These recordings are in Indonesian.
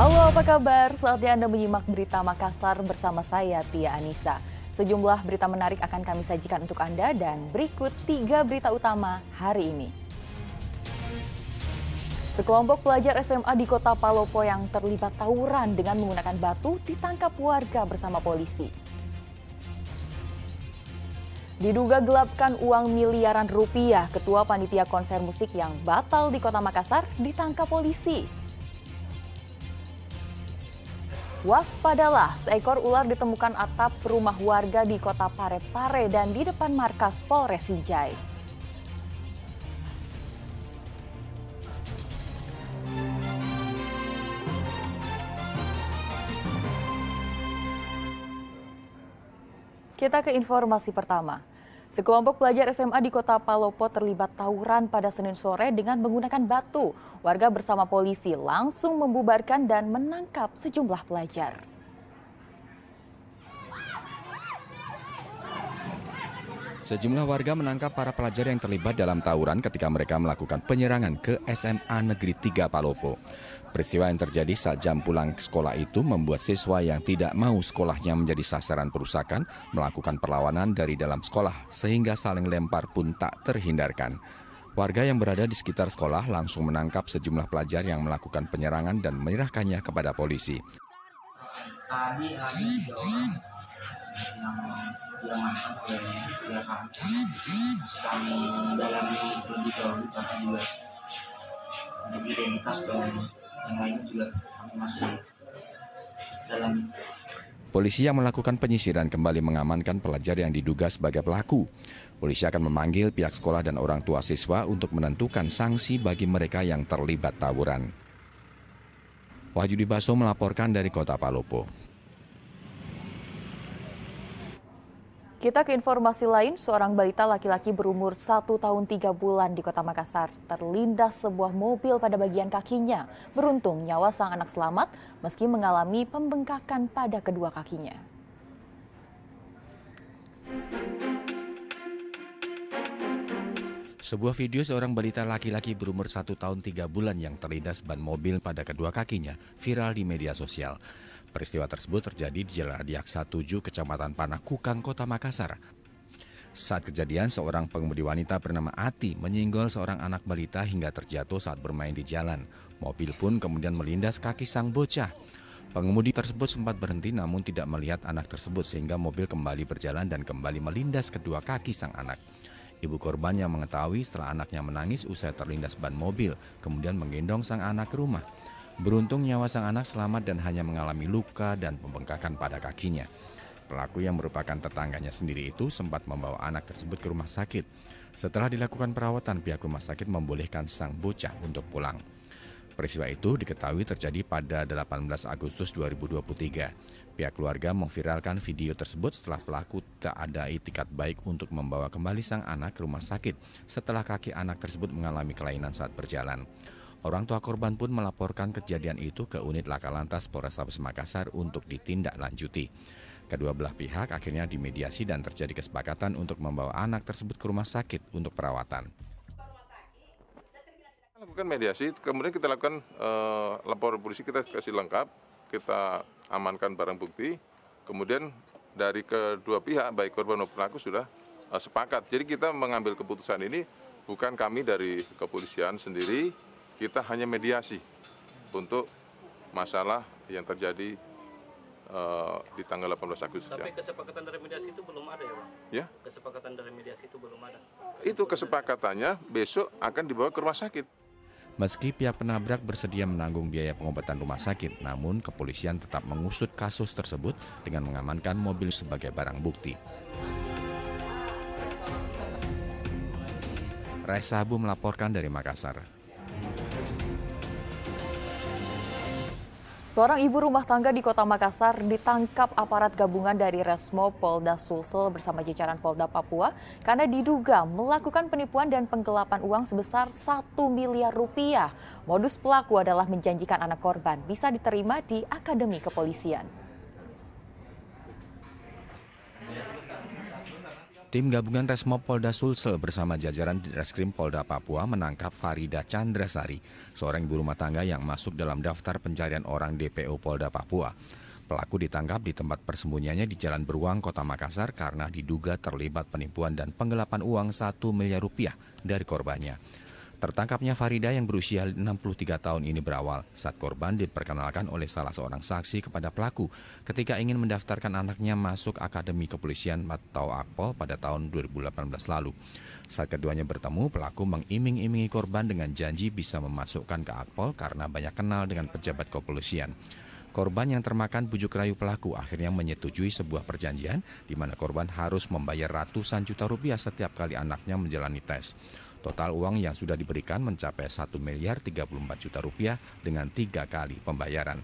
Halo apa kabar? Saatnya Anda menyimak berita Makassar bersama saya Tia Anissa. Sejumlah berita menarik akan kami sajikan untuk Anda dan berikut tiga berita utama hari ini. Sekelompok pelajar SMA di kota Palopo yang terlibat tawuran dengan menggunakan batu ditangkap warga bersama polisi. Diduga gelapkan uang miliaran rupiah, ketua panitia konser musik yang batal di kota Makassar ditangkap polisi. Waspadalah, seekor ular ditemukan atap rumah warga di kota Parepare dan di depan markas Polres Hijai. Kita ke informasi pertama. Sekelompok pelajar SMA di kota Palopo terlibat tawuran pada Senin sore dengan menggunakan batu. Warga bersama polisi langsung membubarkan dan menangkap sejumlah pelajar. Sejumlah warga menangkap para pelajar yang terlibat dalam tawuran ketika mereka melakukan penyerangan ke SMA Negeri 3 Palopo. Peristiwa yang terjadi saat jam pulang sekolah itu membuat siswa yang tidak mau sekolahnya menjadi sasaran perusakan melakukan perlawanan dari dalam sekolah sehingga saling lempar pun tak terhindarkan. Warga yang berada di sekitar sekolah langsung menangkap sejumlah pelajar yang melakukan penyerangan dan menyerahkannya kepada polisi. Diamankan oleh lebih juga untuk identitas dan yang lainnya juga kami masih dalam Polisi yang melakukan penyisiran kembali mengamankan pelajar yang diduga sebagai pelaku. Polisi akan memanggil pihak sekolah dan orang tua siswa untuk menentukan sanksi bagi mereka yang terlibat tawuran. Wahyu Baso melaporkan dari kota Palopo. Kita ke informasi lain, seorang balita laki-laki berumur satu tahun tiga bulan di kota Makassar terlindas sebuah mobil pada bagian kakinya. Beruntung nyawa sang anak selamat meski mengalami pembengkakan pada kedua kakinya. Sebuah video seorang balita laki-laki berumur satu tahun tiga bulan yang terlindas ban mobil pada kedua kakinya viral di media sosial. Peristiwa tersebut terjadi di Jalan Adiaksa 7, Kecamatan Panah Kukang, Kota Makassar. Saat kejadian, seorang pengemudi wanita bernama Ati menyinggol seorang anak balita hingga terjatuh saat bermain di jalan. Mobil pun kemudian melindas kaki sang bocah. Pengemudi tersebut sempat berhenti namun tidak melihat anak tersebut sehingga mobil kembali berjalan dan kembali melindas kedua kaki sang anak. Ibu korban yang mengetahui setelah anaknya menangis usai terlindas ban mobil, kemudian menggendong sang anak ke rumah. Beruntung nyawa sang anak selamat dan hanya mengalami luka dan pembengkakan pada kakinya. Pelaku yang merupakan tetangganya sendiri itu sempat membawa anak tersebut ke rumah sakit. Setelah dilakukan perawatan, pihak rumah sakit membolehkan sang bocah untuk pulang. Peristiwa itu diketahui terjadi pada 18 Agustus 2023. Pihak keluarga memviralkan video tersebut setelah pelaku tak ada itikat baik untuk membawa kembali sang anak ke rumah sakit setelah kaki anak tersebut mengalami kelainan saat berjalan. Orang tua korban pun melaporkan kejadian itu ke unit laka lantas Polrestabes Makassar untuk ditindaklanjuti. Kedua belah pihak akhirnya dimediasi dan terjadi kesepakatan untuk membawa anak tersebut ke rumah sakit untuk perawatan. Lakukan mediasi, kemudian kita lakukan uh, laporan polisi kita kasih lengkap, kita amankan barang bukti, kemudian dari kedua pihak baik korban maupun pelaku sudah uh, sepakat. Jadi kita mengambil keputusan ini bukan kami dari kepolisian sendiri, kita hanya mediasi untuk masalah yang terjadi uh, di tanggal 18 Agustus. Tapi ya. kesepakatan dari mediasi itu belum ada ya Pak? Ya. Kesepakatan dari mediasi itu belum ada? Itu kesepakatannya besok akan dibawa ke rumah sakit. Meski pihak penabrak bersedia menanggung biaya pengobatan rumah sakit, namun kepolisian tetap mengusut kasus tersebut dengan mengamankan mobil sebagai barang bukti. Raisa Abu melaporkan dari Makassar. Seorang ibu rumah tangga di kota Makassar ditangkap aparat gabungan dari Resmo Polda Sulsel bersama jajaran Polda Papua karena diduga melakukan penipuan dan penggelapan uang sebesar 1 miliar rupiah. Modus pelaku adalah menjanjikan anak korban bisa diterima di Akademi Kepolisian. Tim gabungan Resmob Polda Sulsel bersama jajaran Reskrim Polda Papua menangkap Farida Chandrasari, seorang ibu rumah tangga yang masuk dalam daftar pencarian orang DPO Polda Papua. Pelaku ditangkap di tempat persembunyiannya di Jalan Beruang, Kota Makassar karena diduga terlibat penipuan dan penggelapan uang 1 miliar rupiah dari korbannya. Tertangkapnya Farida yang berusia 63 tahun ini berawal saat korban diperkenalkan oleh salah seorang saksi kepada pelaku ketika ingin mendaftarkan anaknya masuk Akademi Kepolisian atau Akpol pada tahun 2018 lalu. Saat keduanya bertemu, pelaku mengiming-imingi korban dengan janji bisa memasukkan ke Akpol karena banyak kenal dengan pejabat kepolisian. Korban yang termakan bujuk rayu pelaku akhirnya menyetujui sebuah perjanjian di mana korban harus membayar ratusan juta rupiah setiap kali anaknya menjalani tes. Total uang yang sudah diberikan mencapai 1 miliar 34 juta rupiah dengan tiga kali pembayaran.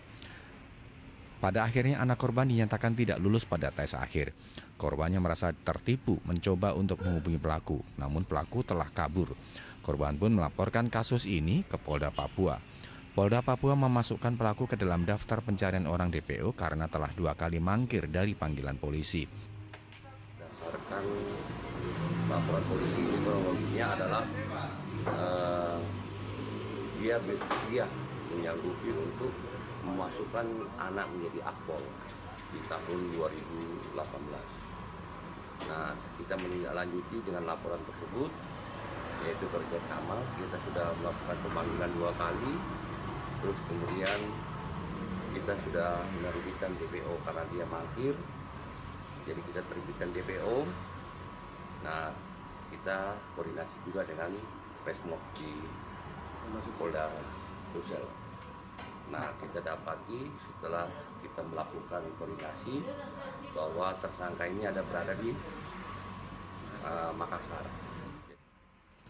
Pada akhirnya anak korban dinyatakan tidak lulus pada tes akhir. Korbannya merasa tertipu mencoba untuk menghubungi pelaku, namun pelaku telah kabur. Korban pun melaporkan kasus ini ke Polda Papua. Polda Papua memasukkan pelaku ke dalam daftar pencarian orang DPO karena telah dua kali mangkir dari panggilan polisi. Berdasarkan laporan polisi ini kronologinya adalah uh, dia dia menyanggupi untuk memasukkan anak menjadi akpol di tahun 2018. Nah, kita menindaklanjuti dengan laporan tersebut, yaitu kerja Kamal, kita sudah melakukan pemanggilan dua kali, terus kemudian kita sudah menerbitkan DPO karena dia mangkir, jadi kita terbitkan DPO, Nah, kita koordinasi juga dengan Resmob di Polda Sosial. Nah, kita dapati setelah kita melakukan koordinasi bahwa tersangka ini ada berada di uh, Makassar.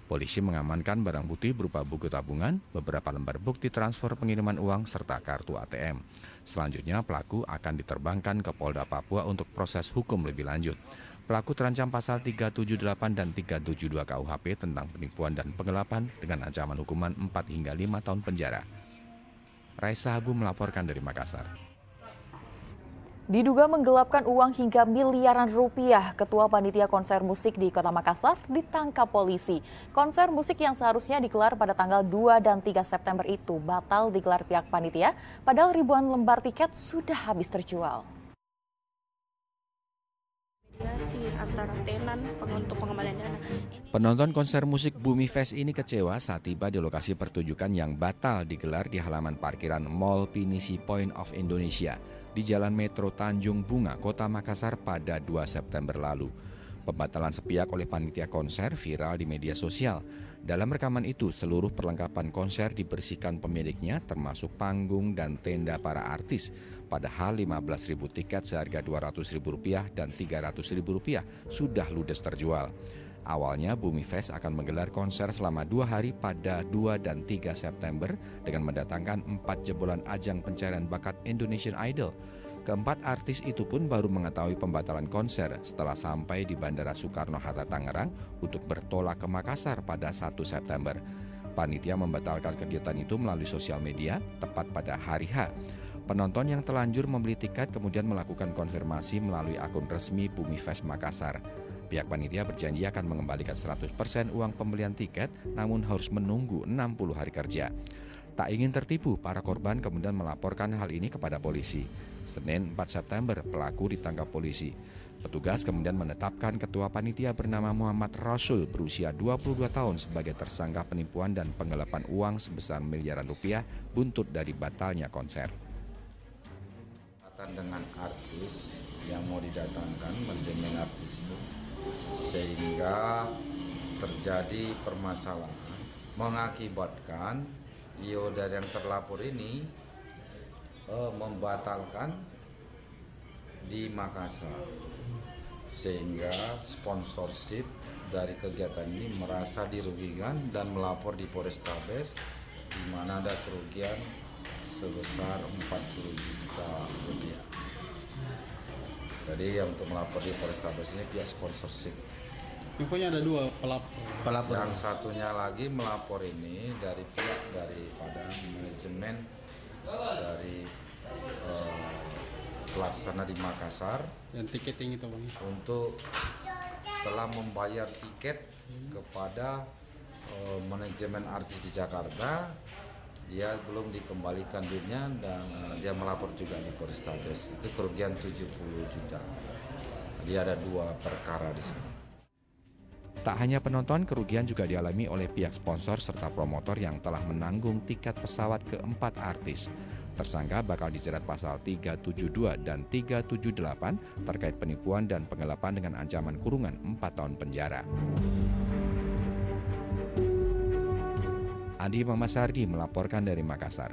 Polisi mengamankan barang bukti berupa buku tabungan, beberapa lembar bukti transfer pengiriman uang, serta kartu ATM. Selanjutnya, pelaku akan diterbangkan ke Polda Papua untuk proses hukum lebih lanjut. Pelaku terancam pasal 378 dan 372 KUHP tentang penipuan dan penggelapan dengan ancaman hukuman 4 hingga 5 tahun penjara. Raisa Habu melaporkan dari Makassar. Diduga menggelapkan uang hingga miliaran rupiah, Ketua Panitia Konser Musik di Kota Makassar ditangkap polisi. Konser musik yang seharusnya digelar pada tanggal 2 dan 3 September itu batal digelar pihak panitia, padahal ribuan lembar tiket sudah habis terjual antara tenan untuk pengembalian dana. Penonton konser musik Bumi Fest ini kecewa saat tiba di lokasi pertunjukan yang batal digelar di halaman parkiran Mall Pinisi Point of Indonesia di Jalan Metro Tanjung Bunga, Kota Makassar pada 2 September lalu. Pembatalan sepihak oleh panitia konser viral di media sosial. Dalam rekaman itu, seluruh perlengkapan konser dibersihkan pemiliknya termasuk panggung dan tenda para artis. Padahal 15.000 tiket seharga Rp200.000 dan Rp300.000 sudah ludes terjual. Awalnya Bumi Fest akan menggelar konser selama dua hari pada 2 dan 3 September dengan mendatangkan empat jebolan ajang pencarian bakat Indonesian Idol. Keempat artis itu pun baru mengetahui pembatalan konser setelah sampai di Bandara Soekarno-Hatta Tangerang untuk bertolak ke Makassar pada 1 September. Panitia membatalkan kegiatan itu melalui sosial media tepat pada hari H. Penonton yang telanjur membeli tiket kemudian melakukan konfirmasi melalui akun resmi Bumi Fest Makassar. Pihak panitia berjanji akan mengembalikan 100% uang pembelian tiket namun harus menunggu 60 hari kerja. Tak ingin tertipu, para korban kemudian melaporkan hal ini kepada polisi. Senin 4 September, pelaku ditangkap polisi. Petugas kemudian menetapkan ketua panitia bernama Muhammad Rasul berusia 22 tahun sebagai tersangka penipuan dan penggelapan uang sebesar miliaran rupiah buntut dari batalnya konser. Dengan artis yang mau didatangkan, manajemen artis itu, sehingga terjadi permasalahan mengakibatkan Io dan yang terlapor ini uh, membatalkan di Makassar sehingga sponsorship dari kegiatan ini merasa dirugikan dan melapor di Polrestabes di mana ada kerugian sebesar 40 juta rupiah. Jadi yang untuk melapor di Polrestabes ini pihak sponsorship Infonya ada dua pelapor. pelapor. Yang satunya lagi melapor ini dari pihak daripada manajemen dari uh, pelaksana di Makassar. Dan tiketing itu bang. Untuk telah membayar tiket kepada uh, manajemen artis di Jakarta dia belum dikembalikan duitnya dan uh, dia melapor juga di Polrestabes itu kerugian 70 juta jadi ada dua perkara di sini Tak hanya penonton, kerugian juga dialami oleh pihak sponsor serta promotor yang telah menanggung tiket pesawat keempat artis. Tersangka bakal dijerat pasal 372 dan 378 terkait penipuan dan penggelapan dengan ancaman kurungan 4 tahun penjara. Andi Mamasardi melaporkan dari Makassar.